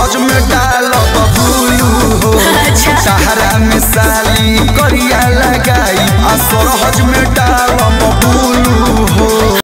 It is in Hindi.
सरहज में डाल बबुलू हो। सहारा में साली करिया लगाई। आ सरहज में